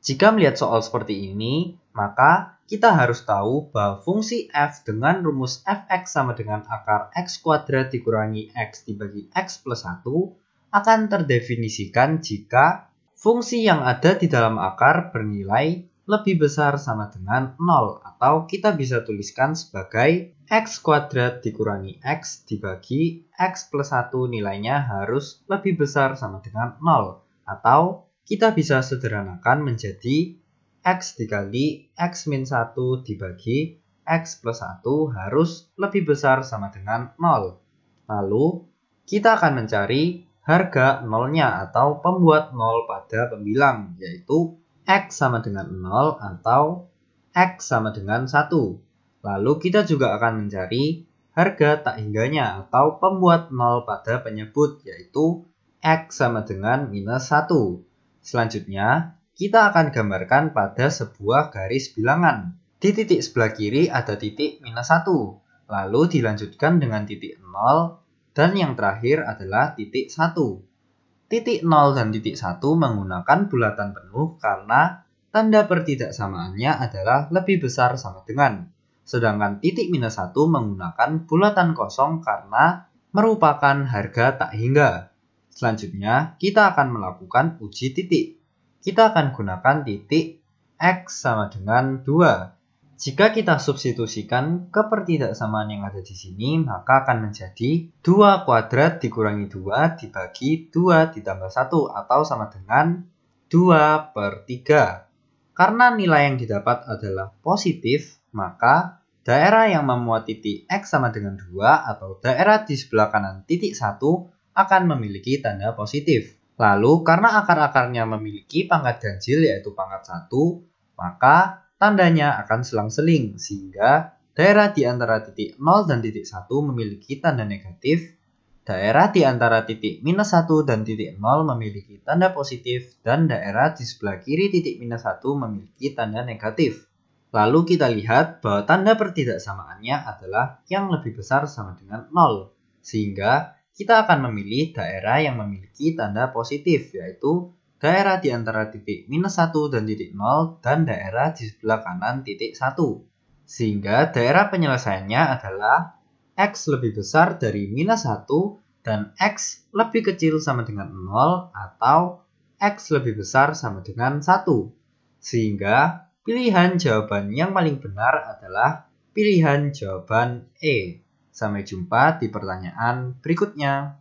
Jika melihat soal seperti ini, maka kita harus tahu bahwa fungsi f dengan rumus fx sama dengan akar x kuadrat dikurangi x dibagi x plus 1 akan terdefinisikan jika fungsi yang ada di dalam akar bernilai lebih besar sama dengan 0 atau kita bisa tuliskan sebagai x kuadrat dikurangi x dibagi x plus 1 nilainya harus lebih besar sama dengan 0 atau kita bisa sederhanakan menjadi X dikali X min 1 dibagi X plus 1 harus lebih besar sama dengan 0. Lalu, kita akan mencari harga nolnya atau pembuat nol pada pembilang, yaitu X sama dengan 0 atau X sama dengan 1. Lalu kita juga akan mencari harga tak hingganya atau pembuat nol pada penyebut, yaitu X sama dengan minus 1. Selanjutnya, kita akan gambarkan pada sebuah garis bilangan. Di titik sebelah kiri ada titik minus 1, lalu dilanjutkan dengan titik 0, dan yang terakhir adalah titik 1. Titik 0 dan titik 1 menggunakan bulatan penuh karena tanda pertidaksamaannya adalah lebih besar sama dengan. Sedangkan titik minus 1 menggunakan bulatan kosong karena merupakan harga tak hingga. Selanjutnya, kita akan melakukan uji titik. Kita akan gunakan titik X sama dengan 2. Jika kita substitusikan kepertidaksamaan yang ada di sini, maka akan menjadi 2 kuadrat dikurangi 2 dibagi 2 ditambah 1 atau sama dengan 2 per 3. Karena nilai yang didapat adalah positif, maka daerah yang memuat titik X sama dengan 2 atau daerah di sebelah kanan titik 1 akan memiliki tanda positif. Lalu karena akar-akarnya memiliki pangkat ganjil yaitu pangkat 1, maka tandanya akan selang-seling sehingga daerah di antara titik 0 dan titik 1 memiliki tanda negatif, daerah di antara titik minus 1 dan titik 0 memiliki tanda positif, dan daerah di sebelah kiri titik minus 1 memiliki tanda negatif. Lalu kita lihat bahwa tanda pertidaksamaannya adalah yang lebih besar sama dengan 0, sehingga kita akan memilih daerah yang memiliki tanda positif, yaitu daerah di antara titik minus 1 dan titik 0 dan daerah di sebelah kanan titik 1. Sehingga daerah penyelesaiannya adalah X lebih besar dari minus 1 dan X lebih kecil sama dengan 0 atau X lebih besar sama dengan 1. Sehingga pilihan jawaban yang paling benar adalah pilihan jawaban E. Sampai jumpa di pertanyaan berikutnya.